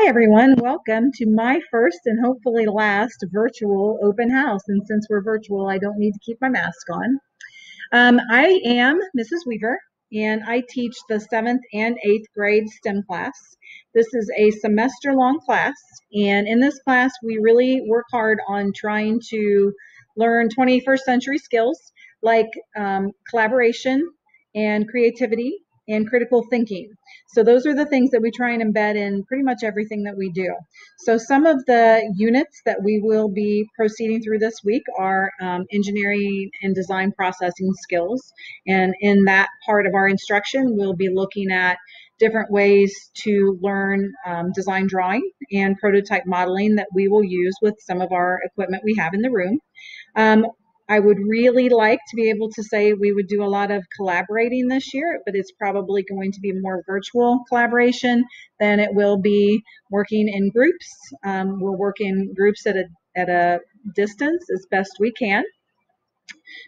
Hi, everyone. Welcome to my first and hopefully last virtual open house. And since we're virtual, I don't need to keep my mask on. Um, I am Mrs. Weaver, and I teach the seventh and eighth grade STEM class. This is a semester long class, and in this class, we really work hard on trying to learn 21st century skills like um, collaboration and creativity and critical thinking. So those are the things that we try and embed in pretty much everything that we do. So some of the units that we will be proceeding through this week are um, engineering and design processing skills. And in that part of our instruction, we'll be looking at different ways to learn um, design drawing and prototype modeling that we will use with some of our equipment we have in the room. Um, I would really like to be able to say we would do a lot of collaborating this year, but it's probably going to be more virtual collaboration than it will be working in groups. Um, we'll work in groups at a, at a distance as best we can.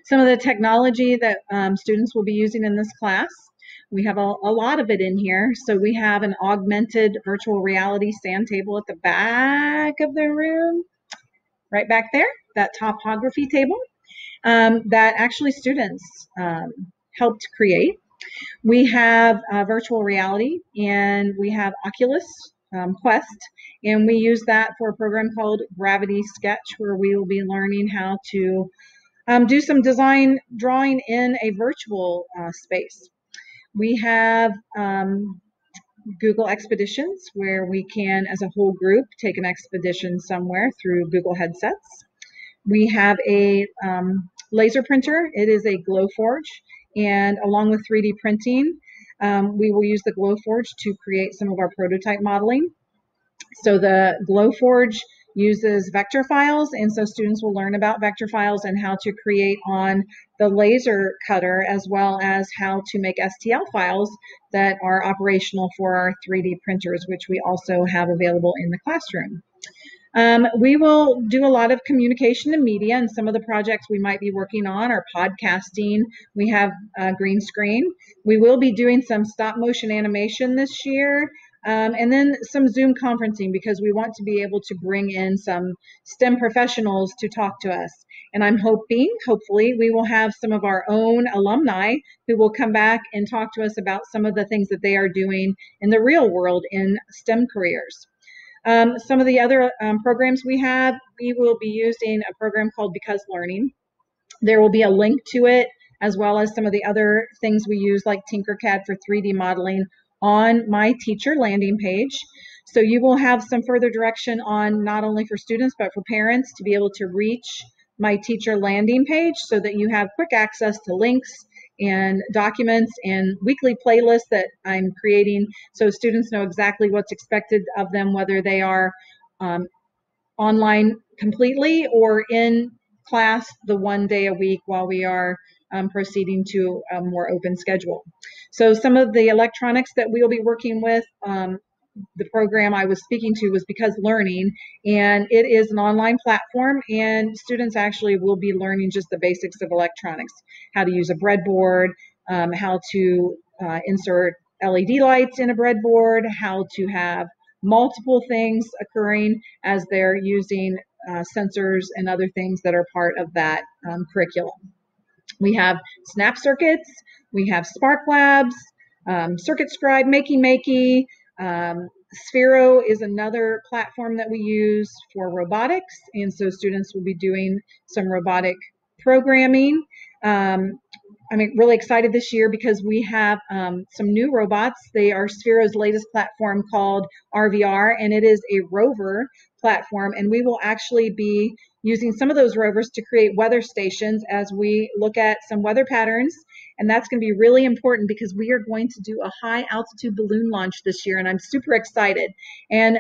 Some of the technology that um, students will be using in this class, we have a, a lot of it in here. So we have an augmented virtual reality sand table at the back of the room, right back there, that topography table um, that actually students um, helped create. We have uh, virtual reality and we have Oculus um, Quest, and we use that for a program called Gravity Sketch, where we will be learning how to um, do some design drawing in a virtual uh, space. We have um, Google Expeditions, where we can, as a whole group, take an expedition somewhere through Google Headsets. We have a um, laser printer. It is a Glowforge, and along with 3D printing, um, we will use the Glowforge to create some of our prototype modeling. So the Glowforge uses vector files, and so students will learn about vector files and how to create on the laser cutter, as well as how to make STL files that are operational for our 3D printers, which we also have available in the classroom. Um, we will do a lot of communication and media, and some of the projects we might be working on are podcasting. We have a green screen. We will be doing some stop motion animation this year. Um, and then some Zoom conferencing because we want to be able to bring in some STEM professionals to talk to us. And I'm hoping, hopefully, we will have some of our own alumni who will come back and talk to us about some of the things that they are doing in the real world in STEM careers. Um, some of the other um, programs we have, we will be using a program called Because Learning. There will be a link to it, as well as some of the other things we use, like Tinkercad for 3D modeling, on my teacher landing page. So you will have some further direction on not only for students, but for parents to be able to reach my teacher landing page so that you have quick access to links and documents and weekly playlists that I'm creating so students know exactly what's expected of them, whether they are um, online completely or in class the one day a week while we are um, proceeding to a more open schedule. So some of the electronics that we'll be working with, um, the program I was speaking to was Because Learning, and it is an online platform, and students actually will be learning just the basics of electronics, how to use a breadboard, um, how to uh, insert LED lights in a breadboard, how to have multiple things occurring as they're using uh, sensors and other things that are part of that um, curriculum. We have Snap Circuits, we have Spark Labs, um, Circuit Scribe, Makey Makey, um, Sphero is another platform that we use for robotics, and so students will be doing some robotic programming. Um, I'm really excited this year because we have um, some new robots. They are Sphero's latest platform called RVR, and it is a rover platform. And we will actually be using some of those rovers to create weather stations as we look at some weather patterns. And that's going to be really important because we are going to do a high altitude balloon launch this year, and I'm super excited. And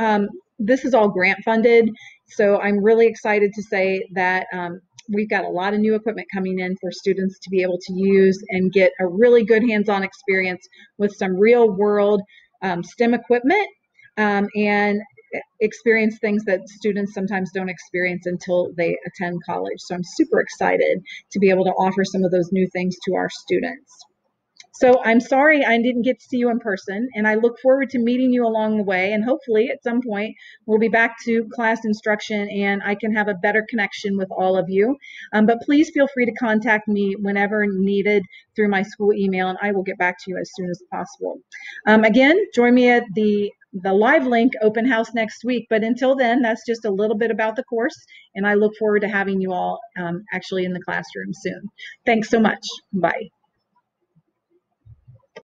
um, this is all grant funded, so I'm really excited to say that um, we've got a lot of new equipment coming in for students to be able to use and get a really good hands-on experience with some real world um, STEM equipment um, and experience things that students sometimes don't experience until they attend college. So I'm super excited to be able to offer some of those new things to our students. So I'm sorry I didn't get to see you in person, and I look forward to meeting you along the way. And hopefully, at some point, we'll be back to class instruction and I can have a better connection with all of you. Um, but please feel free to contact me whenever needed through my school email, and I will get back to you as soon as possible. Um, again, join me at the the live link open house next week. But until then, that's just a little bit about the course, and I look forward to having you all um, actually in the classroom soon. Thanks so much. Bye.